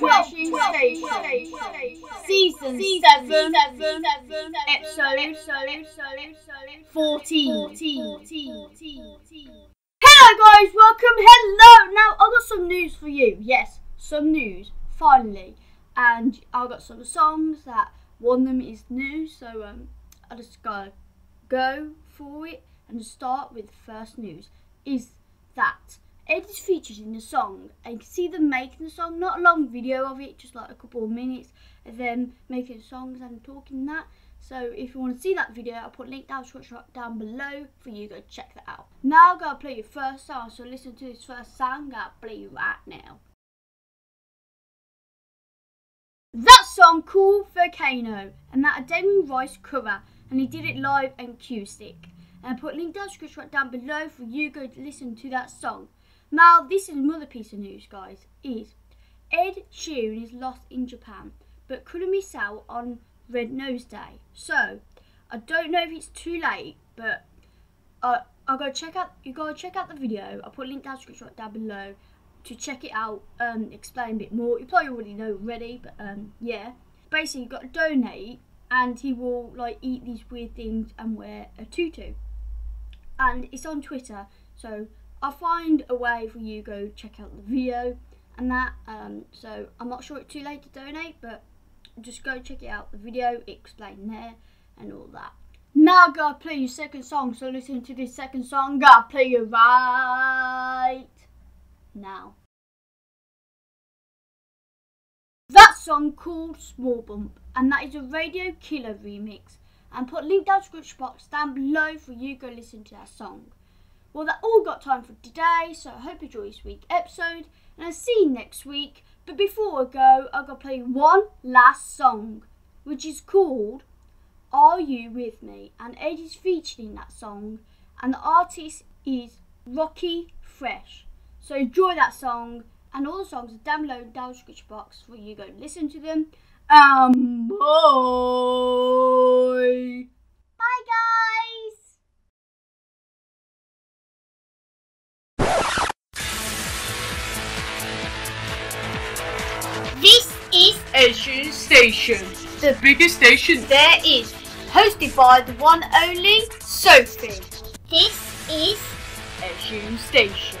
12, 12, Station, Season 7, Episode 14. Hello guys, welcome, hello! Now, I've got some news for you. Yes, some news, finally. And I've got some songs that one of them is new, so um, I just gotta go for it and start with the first news. Is that Ed is featured in the song, and you can see them making the song. Not a long video of it, just like a couple of minutes of them making songs and talking that. So if you want to see that video, I'll put a link down, down below for you to go check that out. Now I'm to play your first song, so listen to this first song I'll play you right now. That song called Volcano, and that a Damien Rice cover, and he did it live and acoustic. And I put a link down description down below for you go listen to that song. Now this is another piece of news guys, is Ed Sheeran is lost in Japan, but couldn't miss out on Red Nose Day. So I don't know if it's too late, but uh, I gotta check out. You gotta check out the video. I'll put a link down description down below to check it out. Um, explain a bit more. You probably already know already, but um, yeah. Basically, you got to donate, and he will like eat these weird things and wear a tutu. And it's on Twitter, so I'll find a way for you go check out the video and that. Um, so I'm not sure it's too late to donate, but just go check it out. The video explain there and all that. Now I gotta play your second song, so listen to this second song. Gotta play it right now. That song called Small Bump, and that is a Radio Killer remix. And put link down description box down below for you go listen to that song. Well, that all got time for today, so I hope you enjoy this week's episode, and I'll see you next week. But before I go, I'm going to play one last song, which is called Are You With Me? And Ed is featured in that song, and the artist is Rockie Fresh. So enjoy that song, and all the songs are down below in the description box for you go listen to them. Um, boy. Bye, guys. Sheeran Station, the biggest station. There is hosted by the one only Sophie. this is Sheeran Station.